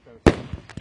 ಮಾತಾಡ್ತೀನಿ